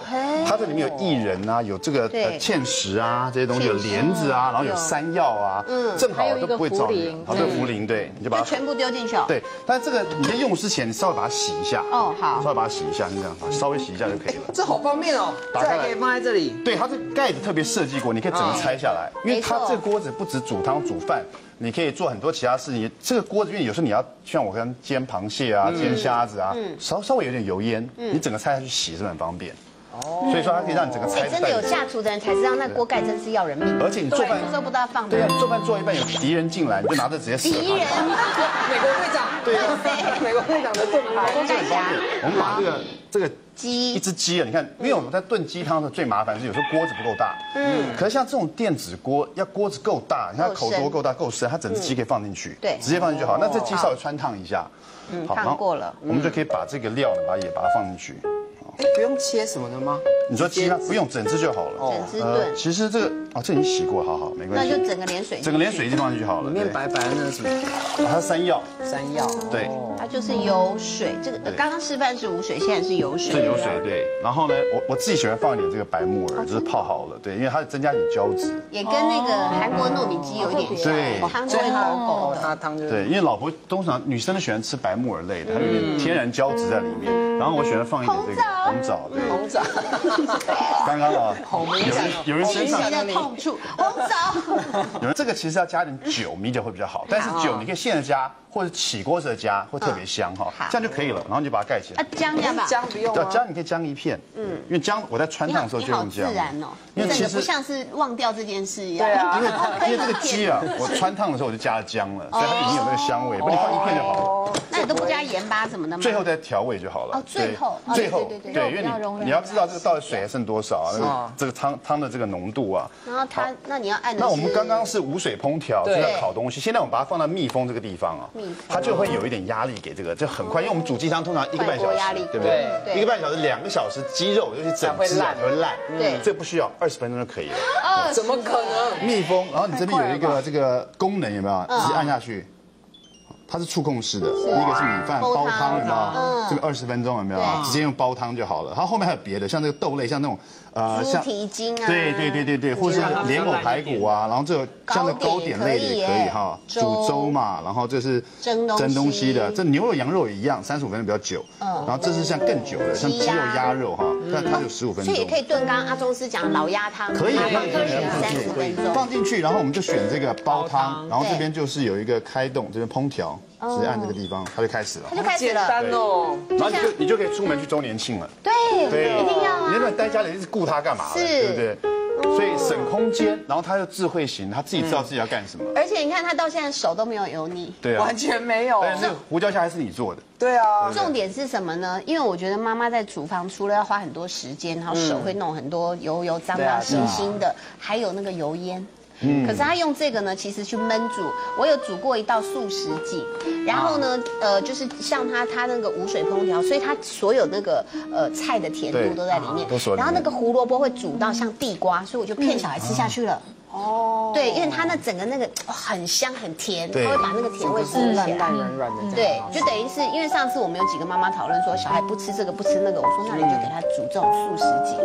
它这里面有薏仁啊，有这个芡实啊这些东西，有莲子啊，然后有山药啊，嗯，正好都不会着凉。好，这茯苓，对，你就把它全部丢进去。对，但这个你在用之前，你稍微把它洗一下。哦，好，稍微把它洗一下，就这样，稍微洗一下就可以了。这好方便哦，打开可以放在这里。对，它这盖子特别设计过，你可以整个拆下来，因为它这个锅子不止煮汤煮饭。你可以做很多其他事情。这个锅子因为有时候你要像我跟煎螃蟹啊、煎虾子啊，稍稍微有点油烟，你整个菜下去洗是很方便。哦，所以说它可以让你整个菜。真的有下厨的人才知道那锅盖真是要人命。而且你做饭都不知道放。对啊，做饭做一半有敌人进来，你就拿着直接射。敌人，美国队长。对啊，美国队长的盾牌。锅盖侠。我们把这个这个。鸡。一只鸡啊，你看，因为我们在炖鸡汤的最麻烦是有时候锅子不够大，嗯，可是像这种电子锅，要锅子够大，你看口多够大够深，它整只鸡可以放进去，对，直接放进去好。那这鸡稍微穿烫一下，嗯，烫过了，我们就可以把这个料呢，把也把它放进去。不用切什么的吗？你说鸡不用整只就好了。整只炖。其实这个哦，这已经洗过，好好没关系。那就整个连水。整个连水就放进去好了。里面白白的那是什么？它是山药。山药。对。它就是油水，这个刚刚示范是无水，现在是油水。是油水对。然后呢，我我自己喜欢放一点这个白木耳，就是泡好了，对，因为它增加点胶质。也跟那个韩国糯米鸡有点像。对。汤就会狗狗的。它汤就。对，因为老婆通常女生都喜欢吃白木耳类的，它有点天然胶质在里面。然后我喜欢放一点这个红枣，对。红枣，刚刚啊，有人有人身上的痛处，红枣。有人这个其实要加点酒，米酒会比较好，但是酒你可以现在加。或者起锅时加会特别香哈，这样就可以了，然后你就把它盖起来。啊，姜要吧？姜不用对，姜你可以姜一片，嗯，因为姜我在穿烫的时候就用姜。自然哦，因为其实不像是忘掉这件事一样。对啊，因为因为这个鸡啊，我穿烫的时候我就加了姜了，所以它已经有那个香味，不你放一片就好了。那你都不加盐巴什么的吗？最后再调味就好了。哦，最后，最后，对对对，因为你你要知道这个到底水还剩多少啊，那个这个汤汤的这个浓度啊。然后它，那你要按。那我们刚刚是无水烹调，就在烤东西，现在我们把它放到密封这个地方啊，它就会有。一点压力给这个就很快，因为我们煮鸡汤通常一个半小时，对不对？一个半小时、两个小时，鸡肉尤其整只啊会烂。对，这不需要二十分钟就可以了。啊，怎么可能？密封，然后你这边有一个这个功能有没有？直接按下去。它是触控式的，第一个是米饭煲汤，有没有？这个二十分钟有没有？直接用煲汤就好了。它后面还有别的，像这个豆类，像那种呃，像蹄筋啊，对对对对对，或者是莲藕排骨啊，然后这个像那糕点类的也可以哈，煮粥嘛，然后这是蒸蒸东西的，这牛肉羊肉也一样，三十五分钟比较久。嗯，然后这是像更久的，像鸡肉。鸭肉哈，但它有十五分钟。所以也可以炖刚刚阿宗师讲的老鸭汤，可以可以可以三十分钟。放进去，然后我们就选这个煲汤，然后这边就是有一个开动，这边烹调。直接按这个地方，它就开始了。它就开始了。单哦。然后你就你就可以出门去周年庆了。对，对，一定要啊。你那待家里一直顾它干嘛？是，对不对？所以省空间，然后它又智慧型，它自己知道自己要干什么。而且你看，它到现在手都没有油腻。对啊。完全没有。但是胡椒虾还是你做的。对啊。重点是什么呢？因为我觉得妈妈在厨房除了要花很多时间，然后手会弄很多油油脏脏、腥腥的，还有那个油烟。可是他用这个呢，其实去焖煮。我有煮过一道素食鸡，然后呢，呃，就是像他他那个无水烹调，所以他所有那个呃菜的甜度都在里面。然后那个胡萝卜会煮到像地瓜，所以我就骗小孩吃下去了。哦，对，因为它那整个那个很香很甜，它会把那个甜味收起来。烂烂软软的，对，就等于是因为上次我们有几个妈妈讨论说，小孩不吃这个不吃那个，我说那你就给他煮这种素食锦，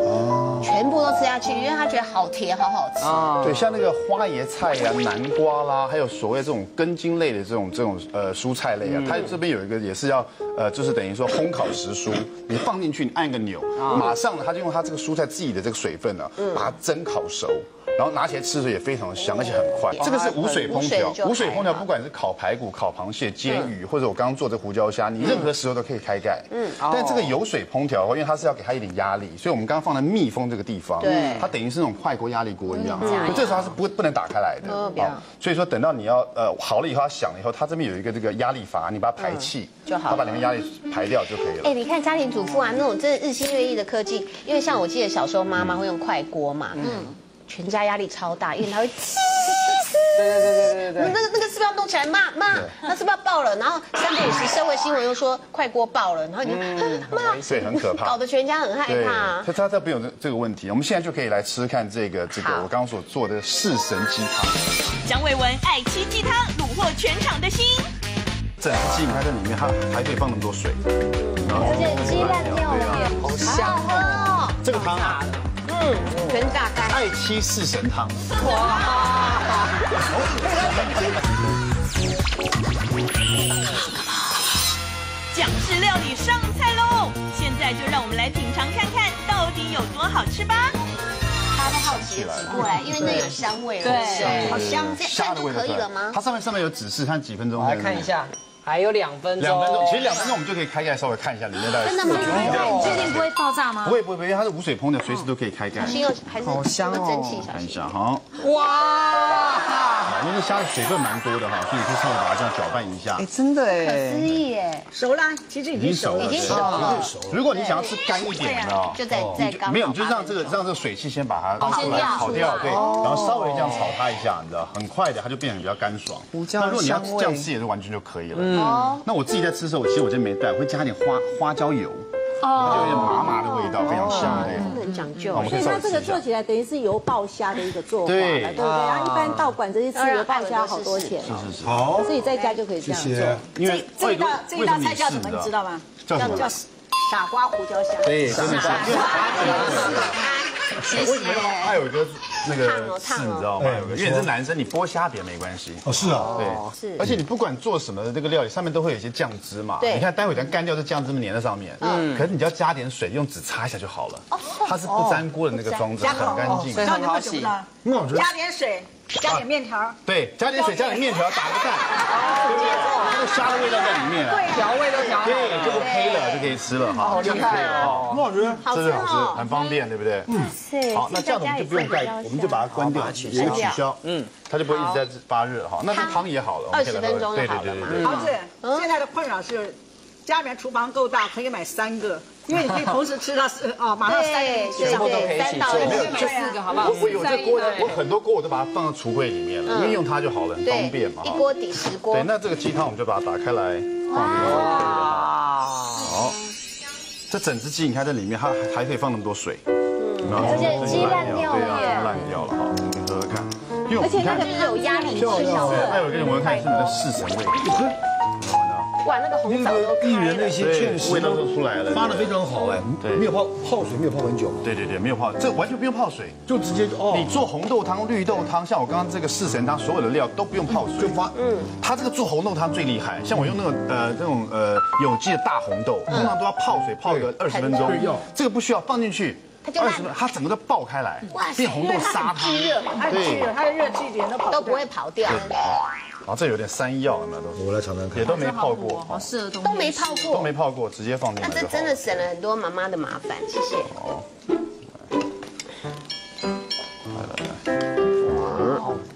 全部都吃下去，因为他觉得好甜，好好吃。啊，对，像那个花椰菜呀、南瓜啦，还有所谓这种根茎类的这种这种呃蔬菜类啊，它这边有一个也是要呃，就是等于说烘烤时蔬，你放进去，你按一个钮，马上呢，它就用它这个蔬菜自己的这个水分呢，把它蒸烤熟。然后拿起来吃的时候也非常的香，而且很快。这个是无水烹调无水烹调不管是烤排骨、烤螃蟹、煎鱼，或者我刚刚做的胡椒虾，你任何时候都可以开盖。嗯，但这个有水烹调的话，因为它是要给它一点压力，所以我们刚刚放在密封这个地方，对。它等于是那种快锅压力锅一样，所以这时候它是不不能打开来的。哦所以说等到你要呃好了以后，它响了以后，它这边有一个这个压力阀，你把它排气就好它把里面压力排掉就可以了。哎，你看家庭主妇啊，那种真的日新月异的科技，因为像我记得小时候妈妈会用快锅嘛，嗯，全家压力超大，因为他会。对对对对对对那个那个是不是要弄起来骂骂？那是不是要爆了？然后三点十社会新闻又说快锅爆了，然后你就骂，所以很可怕搞得全家很害对，怕。它它它不有这这个问题，我们现在就可以来吃吃看这个这个我刚刚所做的四神鸡汤。蒋伟文爱妻鸡汤虏获全场的心。整只鸡你看这里面它还可以放那么多水，而且鸡烂掉了，好香哦，这个汤啊，嗯，全炸开。爱妻四神汤。蒋式料理上菜喽！现在就让我们来品尝看看，到底有多好吃吧。他都好奇过来，因为那有香味了。对好香，这虾样就的味道可以了吗？它上面上面有指示，看几分钟。我来看一。下，还有两分钟，两分钟，其实两分钟我们就可以开盖，稍微看一下里面到底。真的吗你确定不会爆炸吗不？会不会不会，因为它是无水烹的，随时都可以开盖。好香哦。看一下哈，哇，因为虾的水分蛮多的哈，所以你可以稍微把它这样搅拌一下。哎，。真的思哎，议耶，熟啦，其实已经熟了。已。经熟了，如果你想要吃干一点的哦，就在在没有，你就让这个让这个水汽先把它哦先掉炒掉，对，哦。然后稍微这样炒它一下，你知道，很快的它就变得比较干爽。胡椒那如果你要这样吃也是完全就可以了。嗯，那我自己在吃的时候，我其实我真没带，我会加点花花椒油，它就有点麻麻的味道，非常香哎。真的很讲究所以它这个。做起来等于是油爆虾的一个做法了，对对不对？然后一般道馆这些吃油爆虾好多钱哦，是是是，好，自己在家就可以这样做。因为这一道这一道菜叫什么？你知道吗？叫什么？叫傻瓜胡椒虾。对，真的 为谢谢。它有一个那个刺，你知道吗？因为你是男生，你剥虾别没关系。哦是啊，对，是而且你不管做什么的这个料理，上面都会有一些酱汁嘛。对你看待会咱干掉，这酱汁粘在上面。嗯，可是你只要加点水，用纸擦一下就好了。它是不粘锅的那个装置，很干净。所以很好洗。那我觉得。加点水，加点面条。对，加点水，加点面条，打个蛋，这个虾的味道在里面对。调味都调好对，了，就 OK 了，就可以吃了哈。好厉害哦！很好吃。好真的好吃。很方便，对不对？嗯。是好，那这样子我们就不用盖，我们就把它关掉，取有一个取消，嗯，它就不会一直在发热哈。那这汤也好了，我们可以来喝20分钟就对好了嘛对对对对。桃子，现在的困扰是，家里面厨房够大，可以买三个，因为你可以同时吃到四啊，马上三个对人吃上。对对，三到六没有就。四个好不好？我我有这锅的，我很多锅我都把它放到橱柜里面了，因为用它就好了，很方便嘛。，一锅抵十锅对，。那这个鸡汤我们就把它打开来放进去。好，这整只鸡你看这里面它还可以放那么多水，而且鸡烂掉了对啊，烂掉了哈，你可以喝喝看，而且那个有压力对吃小对，还有一个人闻闻看是不是那四神味，哇，那个红枣都艺开了。人那些劝食味道都出来了，发的非常好哎，对。没有泡泡水，没有泡很久，对对对，没有泡，这完全不用泡水。就直接哦，你做红豆汤、绿豆汤，像我刚刚这个四神汤，所有的料都不用泡水，就发嗯，它这个做红豆汤最厉害，像我用那个呃那种呃有机的大红豆，通常都要泡水泡个二十分钟。对，这个不需要放进去。它就烂。二十分，它整个都爆开来哇，变红豆沙汤。巨热，它很巨热，它的热气点都跑都不会跑掉，然后这有点山药，有没有都？我来尝尝看也。都没泡过，好适合冬都天。没泡过都没。泡过，直接放进来就好了。那这真的省了很多妈妈的麻烦，谢谢。好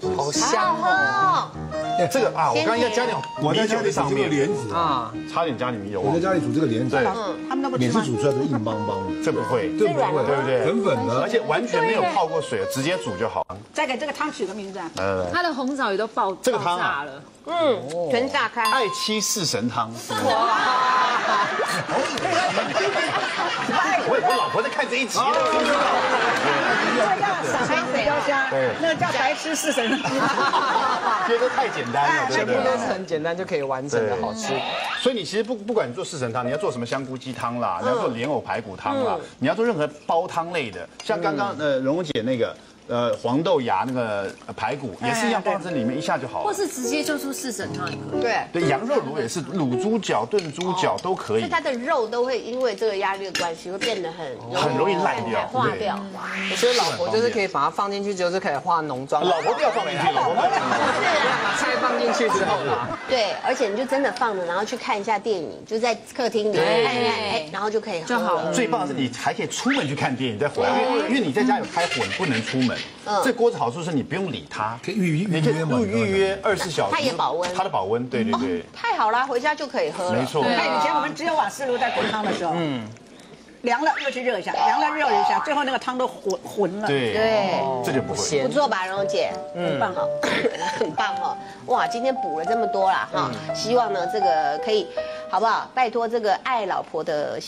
香好香哦，这个啊，我刚刚应该加点我在家里煮这个面，莲子，啊！差点加点米酒我在家里煮这个莲子。嗯，他们都不吃吗？每次煮出来都硬邦邦的，这不会，这不会，对不对？粉粉的，而且完全没有泡过水，直接煮就好。再给这个汤取个名字啊。来来来，它的红枣也都爆这个汤炸了，嗯，全炸开。爱妻四神汤。哇。我我老婆在看这一集。呢，这叫傻白水雕虾，那叫白痴四神鸡。觉得太简单了，全部都是很简单就可以完成的好吃。所以你其实不不管你做四神汤，你要做什么香菇鸡汤啦，你要做莲藕排骨汤啦，你要做任何煲汤类的，像刚刚呃蓉蓉姐那个。呃，黄豆芽那个排骨也是一样，放在里面一下就好了。或是直接就出四神汤也可以。对对，羊肉卤也是，卤猪脚、炖猪脚都可以。它的肉都会因为这个压力的关系，会变得很很容易烂掉、化掉。我觉得老婆就是可以把它放进去之后，就是可以化浓妆。老婆不要放进去，老婆把菜放进去之后对，而且你就真的放着，然后去看一下电影，就在客厅里面，然后就可以就好了。最棒的是你还可以出门去看电影再回来，因为因为你在家有开火，你不能出门。这锅子。好处是你不用理它，可以预预约嘛？预约二十四小时，它也保温，它的保温，对对对，太好了，回家就可以喝了。没错。那，以前我们只有瓦斯炉在滚汤的时候，嗯，凉了又去热一下，凉了热一下，最后那个汤都浑浑了。对对，这就不会。不错吧，蓉姐？很棒哈，很棒哈！哇，今天补了这么多啦哈，希望呢这个可以，好不好？拜托这个爱老婆的。